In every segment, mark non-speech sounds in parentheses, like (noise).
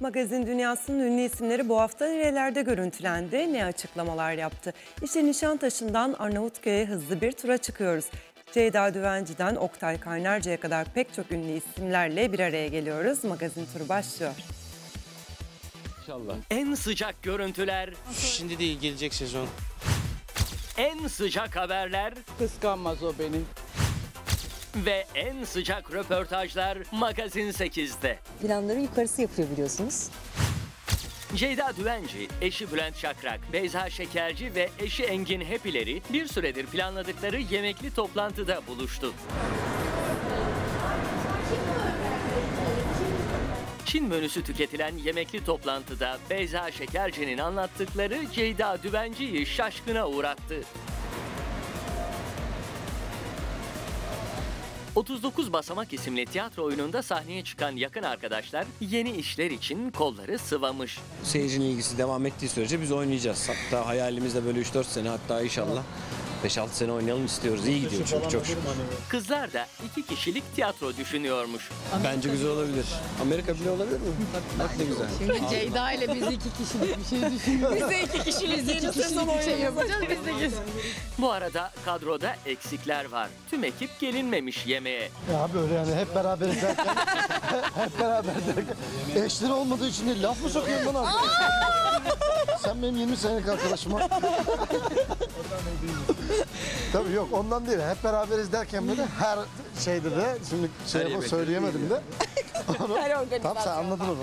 Magazin dünyasının ünlü isimleri bu hafta nerelerde görüntülendi, ne açıklamalar yaptı? İşte Nişantaşı'ndan Arnavutköy'e hızlı bir tura çıkıyoruz. Ceyda Düvenci'den Oktay Kaynarca'ya kadar pek çok ünlü isimlerle bir araya geliyoruz. Magazin turu başlıyor. İnşallah. En sıcak görüntüler, Şimdi değil gelecek sezon. en sıcak haberler Kıskanmaz o beni. Ve en sıcak röportajlar Magazin 8'de. planların yukarısı yapıyor biliyorsunuz. Ceyda Düvenci, eşi Bülent Şakrak, Beyza Şekerci ve eşi Engin Hepileri bir süredir planladıkları yemekli toplantıda buluştu. Çin menüsü tüketilen yemekli toplantıda Beyza Şekerci'nin anlattıkları Ceyda Düvenci'yi şaşkına uğrattı. 39 Basamak isimli tiyatro oyununda sahneye çıkan yakın arkadaşlar yeni işler için kolları sıvamış. Seyircinin ilgisi devam ettiği sürece biz oynayacağız. Hatta hayalimizde böyle 3-4 sene hatta inşallah 5-6 sene oynayalım istiyoruz. İyi gidiyor çünkü çok şükür. Kızlar da iki kişilik tiyatro düşünüyormuş. Bence güzel olabilir. Amerika bile olabilir mi? Bak ne güzel. Ceyda ile biz iki kişilik bir şey düşünüyoruz. biz de iki kişiyiz. Yeni sezon bir şey yapacağız. Biz de gez. Bu arada kadroda eksikler var. Tüm ekip gelinmemiş yemeğe. Ya böyle yani hep beraber derken (laughs) hep beraber derken eşleri olmadığı için laf mı sokuyorsun bana? Sen benim 20 senelik arkadaşıma. (laughs) Tabii yok ondan değil. Hep beraberiz derken böyle her şeyde de şimdi şey yapıp söyleyemedim de. (laughs) Onu, Her organizasyon. tamam sen anladın onu.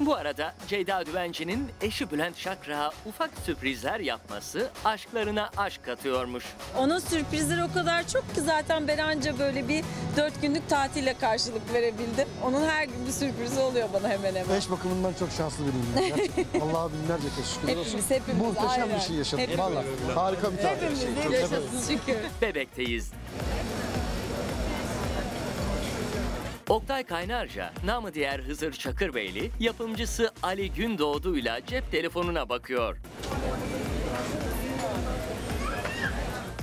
(laughs) Bu arada Ceyda Düvenci'nin eşi Bülent Şakrak'a ufak sürprizler yapması aşklarına aşk katıyormuş. Onun sürprizleri o kadar çok ki zaten ben anca böyle bir dört günlük tatile karşılık verebildim. Onun her gün bir sürprizi oluyor bana hemen hemen. Eş bakımından çok şanslı biriyim ben. Gerçekten. Allah'a binlerce kez şükürler olsun. Hepimiz, hepimiz, Muhteşem aynen. bir şey yaşadım. Hepimiz. Valla harika bir tatil. Hepimiz Çok severim. yaşasın şükür. Bebekteyiz. Oktay Kaynarca, namı diğer Hızır Çakırbeyli, yapımcısı Ali Gündoğdu'yla cep telefonuna bakıyor.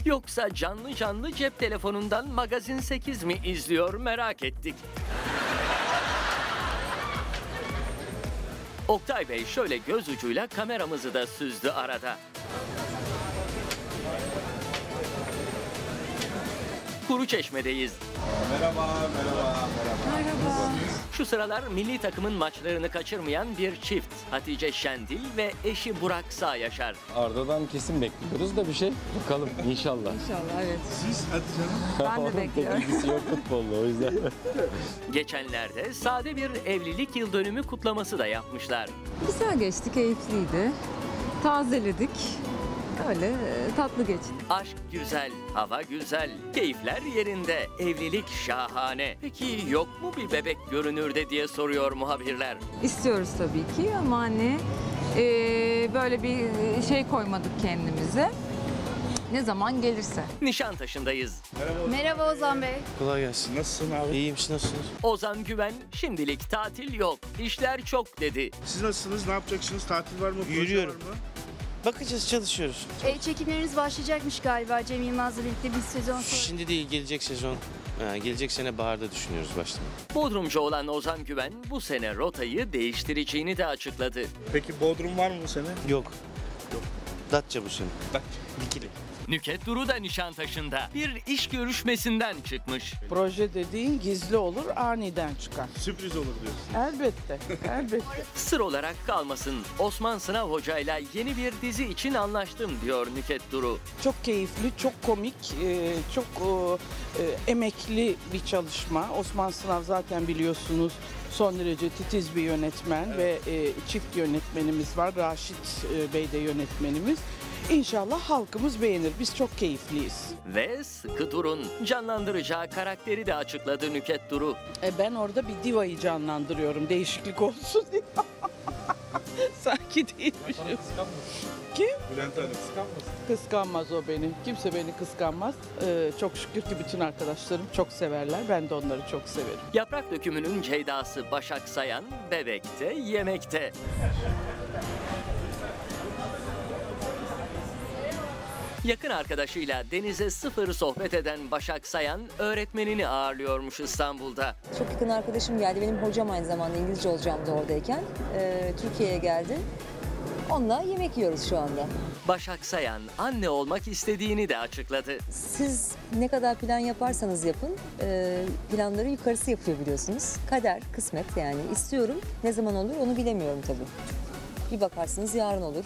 Yoksa canlı canlı cep telefonundan Magazin 8 mi izliyor merak ettik. Oktay Bey şöyle göz ucuyla kameramızı da süzdü arada. Kuru Çeşme'deyiz. Şu sıralar milli takımın maçlarını kaçırmayan bir çift. Hatice Şendil ve eşi Burak Sağ Yaşar. Arda'dan kesin bekliyoruz da bir şey. Bakalım inşallah. İnşallah evet. Ben de bekliyorum. ilgisi yok futbolla o yüzden. Geçenlerde sade bir evlilik yıl dönümü kutlaması da yapmışlar. Güzel geçti, keyifliydi. Tazeledik. Öyle e, tatlı geçti. Aşk güzel, hava güzel, keyifler yerinde, evlilik şahane. Peki yok mu bir bebek görünürde diye soruyor muhabirler. İstiyoruz tabii ki ama hani e, böyle bir şey koymadık kendimize. Ne zaman gelirse. Nişantaşı'ndayız. Merhaba Ozan Bey. Kolay gelsin. Nasılsın abi? İyiyim siz nasılsınız? Ozan Güven şimdilik tatil yok, işler çok dedi. Siz nasılsınız? Ne yapacaksınız? Tatil var mı? Yürüyorum. var mı? Bakacağız çalışıyoruz. E, çekimleriniz başlayacakmış galiba Cem Yılmaz'la birlikte bir sezon sonra. Şimdi değil gelecek sezon. Ha, gelecek sene baharda düşünüyoruz başlamayı. Bodrumcu olan Ozan Güven bu sene rotayı değiştireceğini de açıkladı. Peki Bodrum var mı bu sene? Yok. Yok. Datça bu sene. Dikili. Nüket Duru da Nişantaşı'nda bir iş görüşmesinden çıkmış. Proje dediğin gizli olur, aniden çıkar. Sürpriz olur diyorsun. Elbette, (laughs) elbette. Sır olarak kalmasın. Osman Sınav Hoca ile yeni bir dizi için anlaştım diyor Nüket Duru. Çok keyifli, çok komik, e, çok e, e, emekli bir çalışma. Osman Sınav zaten biliyorsunuz son derece titiz bir yönetmen ve e, çift yönetmenimiz var. Raşit e, Bey de yönetmenimiz. İnşallah halkımız beğenir. Biz çok keyifliyiz. Ve sıkı durun. Canlandıracağı karakteri de açıkladı Nüket Duru. E ben orada bir divayı canlandırıyorum değişiklik olsun diye. (laughs) Sanki değilmişim. Kim? Bülent Hanım. Kıskanmaz o beni. Kimse beni kıskanmaz. Ee, çok şükür ki bütün arkadaşlarım çok severler. Ben de onları çok severim. Yaprak dökümünün Ceyda'sı Başak Sayan bebekte, yemekte. Yakın arkadaşıyla denize sıfır sohbet eden Başak Sayan öğretmenini ağırlıyormuş İstanbul'da. Çok yakın arkadaşım geldi. Benim hocam aynı zamanda İngilizce hocam da oradayken. Ee, Türkiye'ye geldi. Onunla yemek yiyoruz şu anda. Başak Sayan anne olmak istediğini de açıkladı. Siz ne kadar plan yaparsanız yapın, e, planları yukarısı yapıyor biliyorsunuz. Kader, kısmet yani. İstiyorum. Ne zaman olur onu bilemiyorum tabii. Bir bakarsınız yarın olur.